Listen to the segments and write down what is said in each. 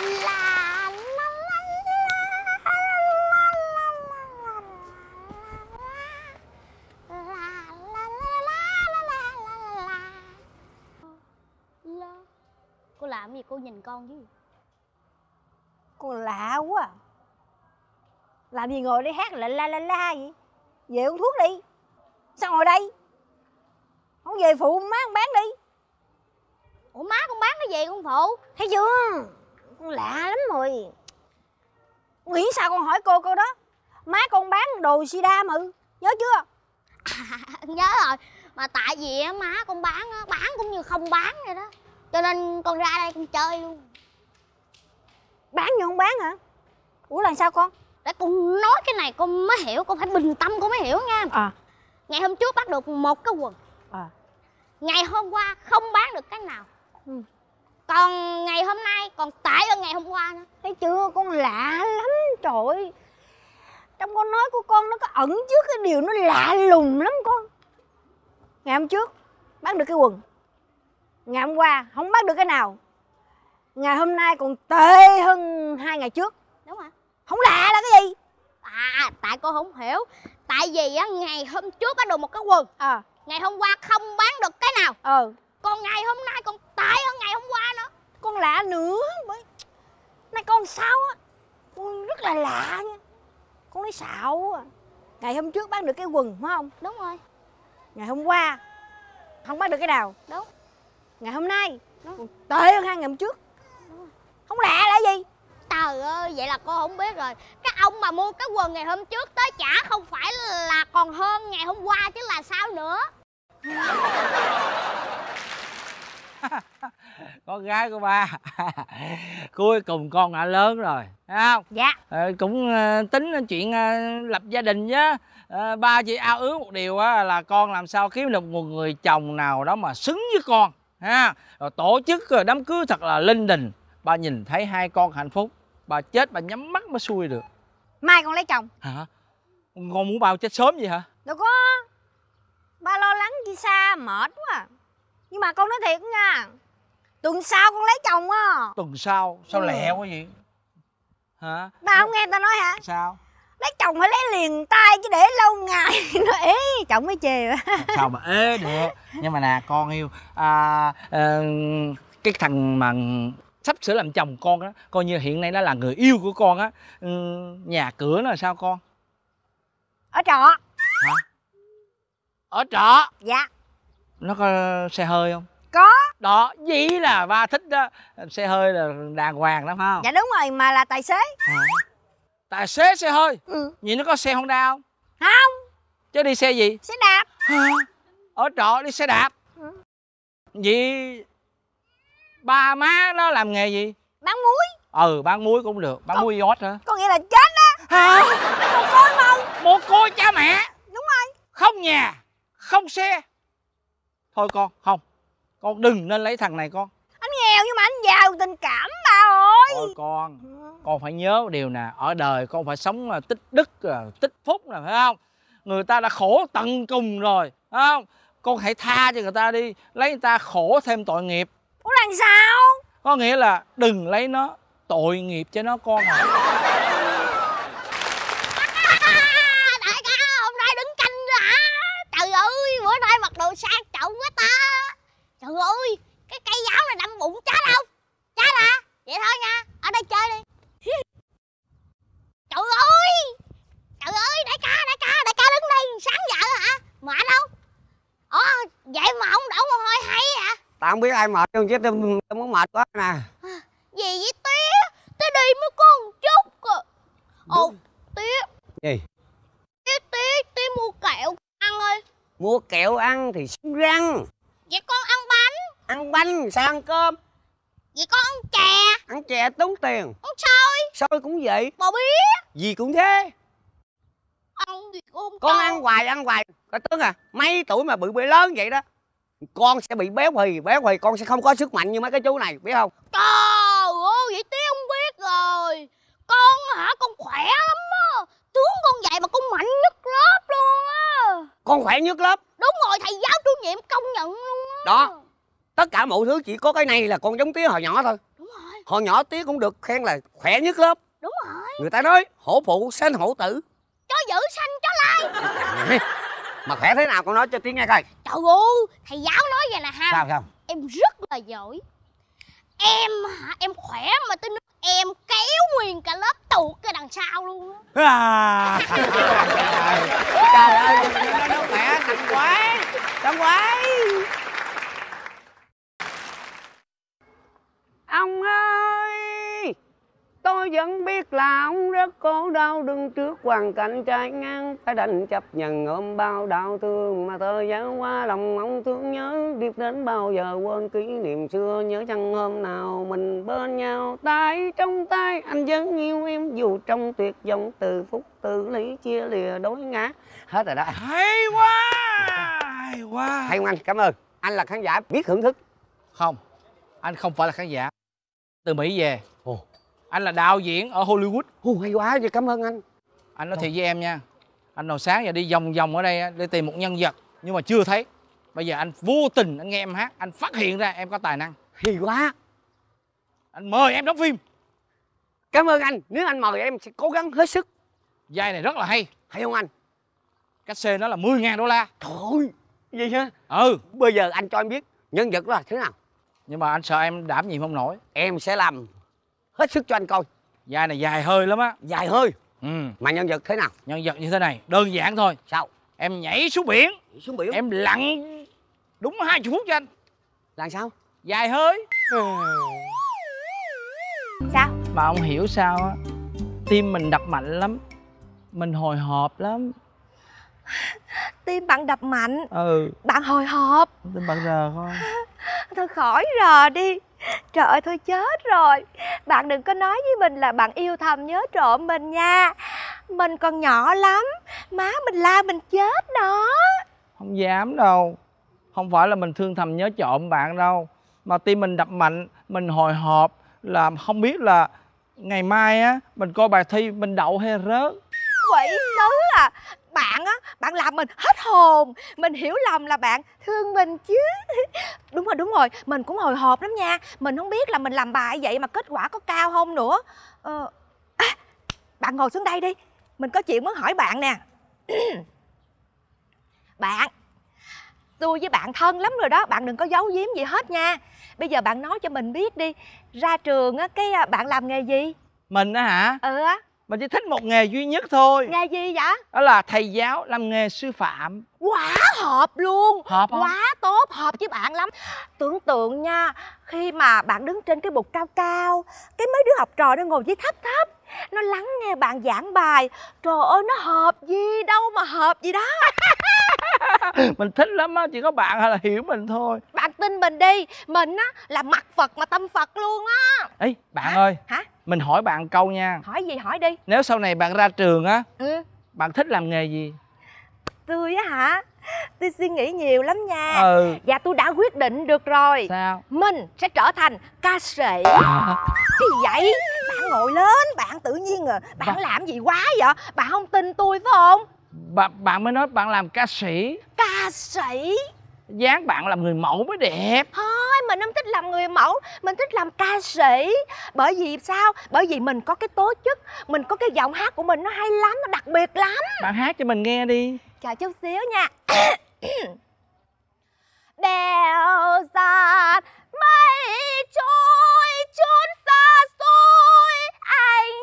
La la la Cô làm gì cô nhìn con chứ Cô lạ quá à. Làm gì ngồi đây hát la la la la vậy Về uống thuốc đi Sao ngồi đây Không về phụ má con bán đi Ủa má con bán cái gì con phụ Thấy chưa con lạ lắm rồi. Nghĩ sao con hỏi cô câu đó? Má con bán đồ sida mà Nhớ chưa? Nhớ rồi Mà tại vì á, má con bán á, bán cũng như không bán vậy đó. Cho nên con ra đây con chơi luôn. Bán như không bán hả? Ủa là sao con? Để con nói cái này con mới hiểu Con phải bình tâm con mới hiểu nha. À. Ngày hôm trước bắt được một cái quần. À. Ngày hôm qua không bán được cái nào. Ừ. Còn ngày hôm nay còn tệ hơn ngày hôm qua nữa. Thấy chưa? Con lạ lắm Trời ơi. Trong con nói của con nó có ẩn trước cái điều nó lạ lùng lắm con. Ngày hôm trước bán được cái quần. Ngày hôm qua không bán được cái nào. Ngày hôm nay còn tệ hơn hai ngày trước. Đúng rồi. Không lạ là cái gì? À tại cô không hiểu. Tại vì á ngày hôm trước bắt được một cái quần. Ờ. Ngày hôm qua không bán được cái nào. Ờ Còn ngày hôm nay còn tệ hơn ngày hôm qua nữa Con lạ nữa. Bởi Này con sao á? Con rất là lạ nha. Con nói xạo à. Ngày hôm trước bán được cái quần phải không? Đúng rồi. Ngày hôm qua Không bán được cái nào Đúng. Ngày hôm nay Đúng. tệ hơn hai ngày hôm trước. Không lạ là gì? Trời ơi vậy là cô không biết rồi. Cái ông mà mua cái quần ngày hôm trước tới trả không phải là còn hơn ngày hôm qua chứ là sao nữa con gái của ba. Cuối cùng con đã lớn rồi thấy không? Dạ. Ờ, cũng ờ, tính chuyện ờ, lập gia đình chứ Ờ, ba chỉ ao ước một điều á là con làm sao kiếm được một người chồng nào đó mà xứng với con ha. Rồi tổ chức ờ, đám cưới thật là linh đình. Ba nhìn thấy hai con hạnh phúc ba chết ba nhắm mắt mới xuôi được. Mai con lấy chồng. Hả? Con muốn bao chết sớm vậy hả? Đâu có. Ba lo lắng chi xa mệt quá. À. Nhưng mà con nói thiệt nha Tuần sau con lấy chồng á. Tuần sau? Sao Ừ. lẹ quá vậy? Hả? Ba không nghe ta nói hả? Sao? Lấy chồng phải lấy liền tay chứ để lâu ngày. Nó ế chồng mới chê sao mà ế được? Nhưng mà nè con yêu. À, ờ, cái thằng mà sắp sửa làm chồng con đó coi như hiện nay nó là người yêu của con á. Ừ, nhà cửa nó là sao con? Ở trọ. Ở trọ? Dạ. Nó có xe hơi không Có. Đó vậy là ba thích đó. Xe hơi là đàng hoàng lắm không? Dạ đúng rồi mà là tài xế. À. tài xế xe hơi? Ừ. Vậy nó có xe honda không? Không. Chứ đi xe gì? Xe đạp. Hả? ở trọ đi xe đạp. Ừ. vậy ba má nó làm nghề gì? Bán muối. Ừ bán muối cũng được. Bán muối giót hả? Có nghĩa là chết đó hả? Một coi mà. Một cô cha mẹ. Đúng rồi. Không nhà không xe. Thôi con không con đừng nên lấy thằng này con. Anh nghèo nhưng mà anh giàu tình cảm bà ơi. Thôi con con phải nhớ điều nè ở đời con phải sống tích đức tích phúc nè phải không? Người ta đã khổ tận cùng rồi phải không? Con hãy tha cho người ta đi lấy người ta khổ thêm tội nghiệp. Ủa làm sao? Có nghĩa là đừng lấy nó tội nghiệp cho nó con à. Đại ca hôm nay đứng canh rồi hả Trời ơi bữa nay mặc đồ sang trọng quá ta Trời ơi Cái cây giáo này đâm bụng chết không Chết à Vậy thôi nha Ở đây chơi đi. Trời ơi Trời ơi đại ca đại ca Đại ca đứng đây sáng vợ hả? Ở đâu Ồ vậy mà ông đổ mồ hôi hay hả? Tao không biết ai mệt không chứ tao, tao muốn mệt quá nè. Gì vậy tía? Tía đi mới có một chút à Ồ tía. Gì? Tía tía tía mua kẹo ăn ơi. Mua kẹo ăn thì sống răng. Vậy con ăn bánh sao ăn cơm? Vậy con ăn chè. Ăn chè tốn tiền. Ăn xôi. Xôi cũng vậy. Bò bía gì cũng thế. Ăn gì con cho. ăn hoài ăn hoài. Coi tướng à mấy tuổi mà bị bị lớn vậy đó con sẽ bị béo phì béo phì con sẽ không có sức mạnh như mấy cái chú này biết không? Trời ơi vậy tía không biết rồi. Con hả? Con khỏe lắm á. Tướng con vậy mà con mạnh nhất lớp luôn á. Con khỏe nhất lớp. Đúng rồi thầy giáo chủ nhiệm công nhận luôn á. Đó tất cả mọi thứ chỉ có cái này là con giống tía hồi nhỏ thôi. Đúng rồi. Hồi nhỏ tía cũng được khen là khỏe nhất lớp. Đúng rồi. Người ta nói hổ phụ sinh hổ tử. Chó dữ sanh chó lai. Mà khỏe thế nào con nói cho tía nghe coi. Trời ơi thầy giáo nói vậy nè ha. Sao sao? Em rất là giỏi. Em hả em khỏe mà tới nước em kéo nguyên cả lớp tuột cái đằng sau luôn á. À, trời ơi nó nó khỏe thằng quái thằng quái ông ơi tôi vẫn biết là ông rất khổ đau đứng trước hoàn cảnh trái ngang. Phải đành chấp nhận ôm bao đau thương mà thời gian qua lòng ông thương nhớ. Điệp đến bao giờ quên kỷ niệm xưa nhớ chăng hôm nào mình bên nhau. Tay trong tay anh vẫn yêu em dù trong tuyệt vọng từ phút từ lý chia lìa đối ngã. Hết rồi đó. Hay quá hay quá. Hay không anh cảm ơn. Anh là khán giả biết thưởng thức. Không anh không phải là khán giả. Từ mỹ về. Ồ. anh là đạo diễn ở hollywood. Ồ, hay quá vậy cảm ơn anh. Anh nói thiệt với em nha anh hồi sáng giờ đi vòng vòng ở đây để tìm một nhân vật nhưng mà chưa thấy. Bây giờ anh vô tình anh nghe em hát anh phát hiện ra em có tài năng. Hay quá. Anh mời em đóng phim. Cảm ơn anh nếu anh mời em sẽ cố gắng hết sức. Vai này rất là hay. Hay không anh? Cách xê nó là 10 ngàn đô la. Trời ơi vậy hả? Ừ. Bây giờ anh cho em biết nhân vật đó là thế nào. Nhưng mà anh sợ em đảm nhiệm không nổi. Em sẽ làm hết sức cho anh coi. Vai này dài hơi lắm á. Dài hơi. Ừ. Mà nhân vật thế nào? Nhân vật như thế này đơn giản thôi. Sao? Em nhảy xuống biển. Xuống biển. Em lặn đúng hai phút cho anh. Làm sao? Dài hơi. Sao? Mà ông hiểu sao á? Tim mình đập mạnh lắm. Mình hồi hộp lắm. Tim bạn đập mạnh. Ừ. Bạn hồi hộp. Tim bạn rờ con thôi khỏi rờ đi trời ơi thôi chết rồi. Bạn đừng có nói với mình là bạn yêu thầm nhớ trộm mình nha. Mình còn nhỏ lắm má mình la mình chết đó. Không dám đâu. Không phải là mình thương thầm nhớ trộm bạn đâu mà tim mình đập mạnh mình hồi hộp là không biết là ngày mai á mình coi bài thi mình đậu hay rớt. Quỷ sứ à bạn á bạn làm mình hết hồn mình hiểu lầm là bạn thương mình chứ. Đúng rồi đúng rồi mình cũng hồi hộp lắm nha. Mình không biết là mình làm bài vậy mà kết quả có cao không nữa. Ờ, à, bạn ngồi xuống đây đi mình có chuyện muốn hỏi bạn nè. Bạn tôi với bạn thân lắm rồi đó bạn đừng có giấu giếm gì hết nha. Bây giờ bạn nói cho mình biết đi ra trường á cái à, bạn làm nghề gì? Mình á hả? Ừ á mình chỉ thích một nghề duy nhất thôi. Nghề gì vậy? Đó là thầy giáo làm nghề sư phạm. Quá hợp luôn. Hợp không? Quá tốt hợp với bạn lắm. Tưởng tượng nha khi mà bạn đứng trên cái bục cao cao cái mấy đứa học trò nó ngồi dưới thấp thấp nó lắng nghe bạn giảng bài trời ơi nó hợp gì đâu mà hợp gì đó. Mình thích lắm á chỉ có bạn là hiểu mình thôi. Bạn tin mình đi mình á là mặt phật mà tâm phật luôn á. Ấy bạn Hả? ơi hả mình hỏi bạn câu nha. Hỏi gì hỏi đi. Nếu sau này bạn ra trường á ừ. bạn thích làm nghề gì? Tôi á hả tôi suy nghĩ nhiều lắm nha. Ừ. Và tôi đã quyết định được rồi. Sao? Mình sẽ trở thành ca sĩ. Gì vậy? Bạn ngồi lên bạn tự nhiên à bạn Bạn- làm gì quá vậy? Bạn không tin tôi phải không? Bạn, bạn mới nói bạn làm ca sĩ. Ca sĩ? Dáng bạn làm người mẫu mới đẹp. Thôi mình không thích làm người mẫu mình thích làm ca sĩ. Bởi vì sao? Bởi vì mình có cái tố chất mình có cái giọng hát của mình nó hay lắm nó đặc biệt lắm. Bạn hát cho mình nghe đi. Chờ chút xíu nha. Đèo dạt mây trôi chốn xa xôi. Anh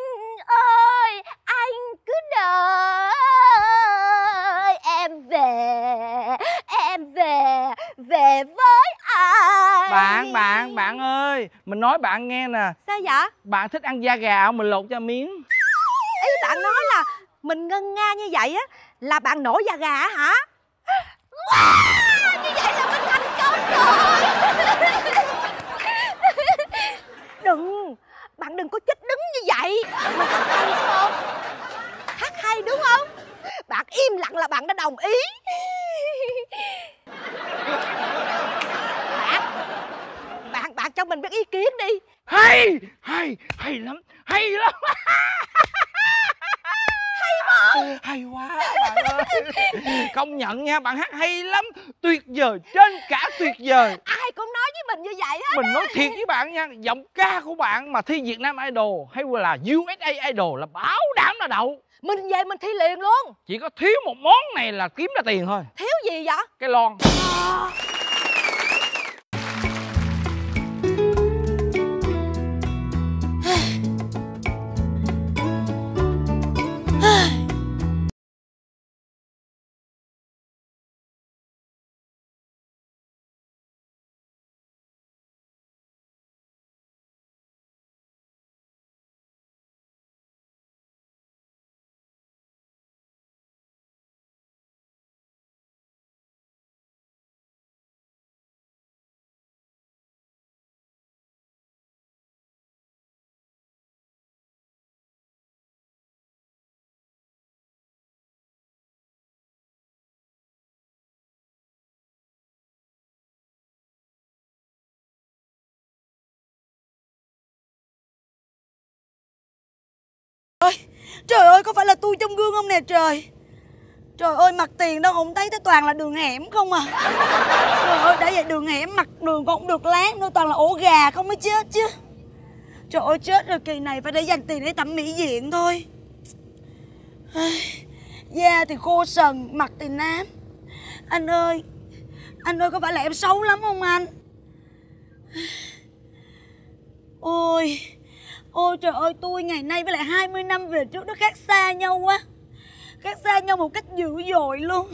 ơi anh cứ đợi. Em về em về về với bạn bạn bạn ơi mình nói bạn nghe nè. Sao vậy? Bạn thích ăn da gà không? Mình lột cho miếng. Ý bạn nói là mình ngân nga như vậy á là bạn nổi da gà hả? Wow, như vậy là mình thành công rồi. Đừng bạn đừng có chết đứng như vậy. Mình hát hay đúng không hát hay đúng không? Bạn im lặng là bạn đã đồng ý cho mình biết ý kiến đi. Hay hay hay lắm hay lắm. Hay quá. Bạn ơi. Công nhận nha bạn hát hay lắm. Tuyệt vời trên cả tuyệt vời. Ai cũng nói với mình như vậy á mình nói thiệt với bạn nha giọng ca của bạn mà thi việt nam idol hay là usa idol là bảo đảm là đậu. Mình về mình thi liền luôn. Chỉ có thiếu một món này là kiếm ra tiền thôi. Thiếu gì vậy? Cái lon Trời ơi có phải là tôi trong gương không nè trời? Trời ơi mặt tiền đâu không thấy tới toàn là đường hẻm không à. Trời ơi đã vậy đường hẻm mặt đường còn không được lát, nữa toàn là ổ gà không mới chết chứ. Trời ơi chết rồi kỳ này phải để dành tiền để tắm mỹ diện thôi. Da thì khô sần, mặt thì nám. Anh ơi Anh ơi có phải là em xấu lắm không anh? Ôi Ôi trời ơi tôi ngày nay với lại 20 năm về trước nó khác xa nhau quá. Khác xa nhau một cách dữ dội luôn.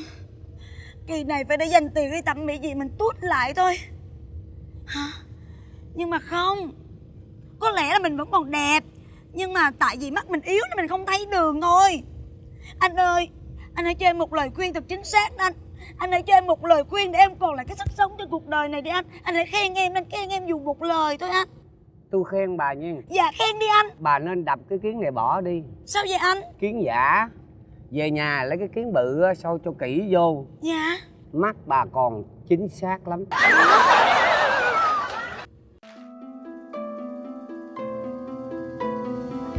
Kỳ này phải để dành tiền đi tặng mỹ gì mình tút lại thôi. Hả? Nhưng mà không. Có lẽ là mình vẫn còn đẹp Nhưng mà tại vì mắt mình yếu nên mình không thấy đường thôi. Anh ơi Anh hãy cho em một lời khuyên thật chính xác anh. Anh hãy cho em một lời khuyên để em còn lại cái sức sống trên cuộc đời này đi anh. Anh hãy khen em, anh khen em dù một lời thôi anh tôi khen bà nha. Dạ khen đi anh. Bà nên đập cái kiến này bỏ đi. Sao vậy anh? kiến giả. Về nhà lấy cái kiến bự á, soi cho kỹ vô. Dạ. Mắt bà còn chính xác lắm.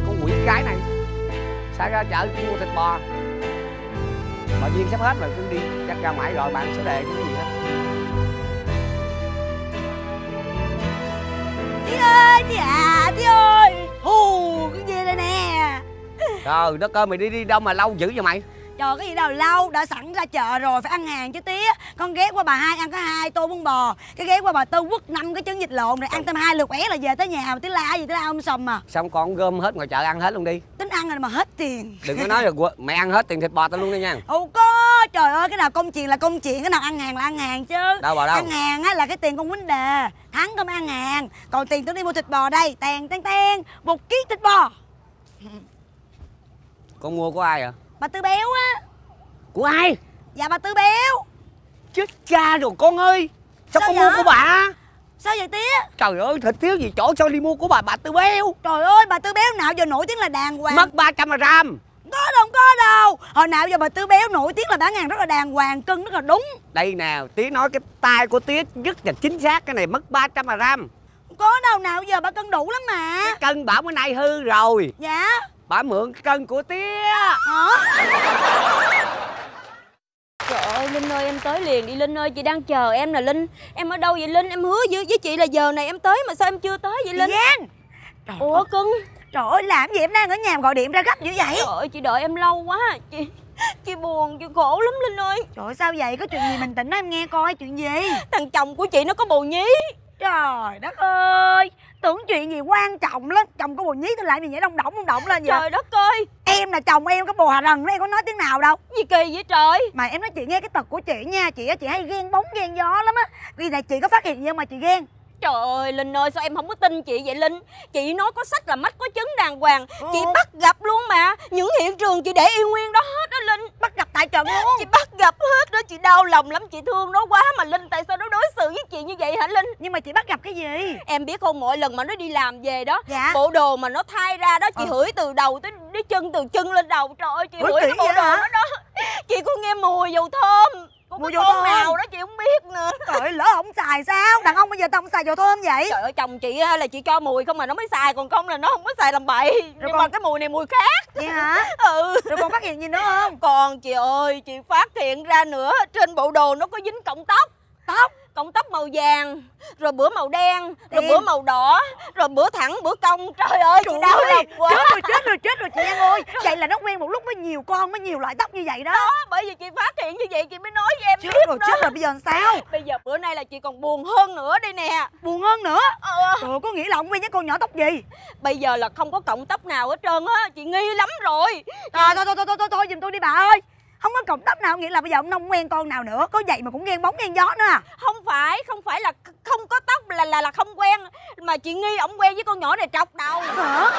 Con quỷ cái này sao ra chợ mua thịt bò? Bà viên sắp hết rồi cứ đi chắc ra ngoài rồi bạn sẽ đề cái gì hết Tí ơi, tí à, tí ơi. Hù, cái gì đây nè. Trời đất ơi mày đi đi đâu mà lâu dữ vậy mày? Trời cái gì đâu lâu, đã sẵn ra chợ rồi, phải ăn hàng chứ tía Con ghé qua bà hai ăn có hai tô bún bò. Cái ghé qua bà tư quất năm cái trứng vịt lộn rồi ăn thêm hai lượt quẻ là về tới nhà mà tí la gì tí la ông sầm mà xong con gom hết ngoài chợ ăn hết luôn đi. Tính ăn rồi mà hết tiền. Đừng có nói là mày ăn hết tiền thịt bò tao luôn đi nha. Ồ có, trời ơi cái nào công chuyện là công chuyện, cái nào ăn hàng là ăn hàng chứ. Đâu bà đâu? Ăn hàng á là cái tiền con huynh đề Thắng không ăn hàng. Còn tiền tôi đi mua thịt bò đây, tèn tèn tèn Một ký thịt bò. Con mua của ai à Bà Tư Béo á. Của ai? Dạ bà Tư Béo. Chết cha rồi con ơi. Sao, Sao con mua của bà? Sao vậy tía? Trời ơi thịt thiếu gì chỗ sao đi mua của bà bà tư béo? Trời ơi bà Tư Béo nào giờ nổi tiếng là đàng hoàng. Mất 300 gram. Có đâu có đâu. Hồi nào giờ bà Tư Béo nổi tiếng là bán hàng rất là đàng hoàng Cân rất là đúng. Đây nè tía nói cái tay của tía rất là chính xác cái này mất 300 gram. Có đâu nào giờ bà cân đủ lắm mà. Cái cân bảo bữa nay hư rồi. Dạ bà mượn cái cân của tía. Hả? Trời ơi Linh ơi em tới liền đi Linh ơi Chị đang chờ em nè Linh. Em ở đâu vậy Linh? Em hứa với, với chị là giờ này em tới mà sao em chưa tới vậy Linh? Gian Trời Ủa ơi, cưng Trời ơi làm gì em đang ở nhà gọi điện ra gấp dữ vậy? Trời ơi chị đợi em lâu quá. Chị chị buồn chị khổ lắm Linh ơi. Trời ơi, sao vậy? Có chuyện gì mình tỉnh nói em nghe coi chuyện gì? Thằng chồng của chị nó có bồ nhí. Trời đất ơi Tưởng chuyện gì quan trọng lắm. Chồng có bồ nhí tôi làm gì vậy đông động đông động lên vậy. Trời đất ơi. Em là chồng em có bồ hà rần em có nói tiếng nào đâu. Gì kỳ vậy trời? Mà em nói chị nghe cái tật của chị nha. Chị á chị hay ghen bóng ghen gió lắm á. Vì này chị có phát hiện gì không mà chị ghen Trời ơi Linh ơi sao em không có tin chị vậy Linh? Chị nói có sách là mắt có chứng đàng hoàng. Chị Ồ. bắt gặp luôn mà. Những hiện trường chị để yêu nguyên đó hết đó Linh. Bắt gặp tại trận luôn. Chị bắt gặp hết đó Chị đau lòng lắm Chị thương nó quá mà Linh Tại sao nó đối xử với chị như vậy hả Linh? Nhưng mà chị bắt gặp cái gì? Em biết không mỗi lần mà nó đi làm về đó Dạ. Bộ đồ mà nó thay ra đó Chị Ờ. hửi từ đầu tới đến chân từ chân lên đầu. Trời ơi chị Hửi cái bộ đồ đó đó. Chị có nghe mùi dầu thơm của Mua vô thơm. nào đó chị không biết nữa Trời ơi, lỡ không xài sao? Đàn ông bây giờ tao không xài dầu thơm vậy? trời ơi chồng chị á, là chị cho mùi không mà nó mới xài còn không là nó không có xài làm bậy nhưng con- mà cái mùi này mùi khác Vậy hả? ừ Rồi con phát hiện gì nữa không? còn chị ơi chị phát hiện ra nữa trên bộ đồ nó có dính cọng tóc Tóc? Cọng tóc màu vàng rồi bữa màu đen rồi Đen. bữa màu đỏ rồi bữa thẳng bữa cong. Trời ơi chị đau lòng quá. Chết rồi, chết rồi, chết rồi chị An ơi. Vậy là nó quen một lúc với nhiều con, với nhiều loại tóc như vậy đó. Đó bởi vì chị phát hiện như vậy chị mới nói với em Chết biết rồi, đó. chết rồi, bây giờ làm sao? bây giờ bữa nay là chị còn buồn hơn nữa đây nè. Buồn hơn nữa? Ờ, Trời có nghĩa là ông quen với con nhỏ tóc gì? bây giờ là không có cọng tóc nào hết trơn á chị nghi lắm rồi. Thôi, thôi, thôi, thôi, thôi, thôi, thôi giùm tôi đi bà ơi Không có cọng tóc nào nghĩa là bây giờ ông không quen con nào nữa Có vậy mà cũng ghen bóng ghen gió nữa à không phải không phải là không có tóc là là là không quen mà chị nghi ổng quen với con nhỏ này trọc đầu Hả?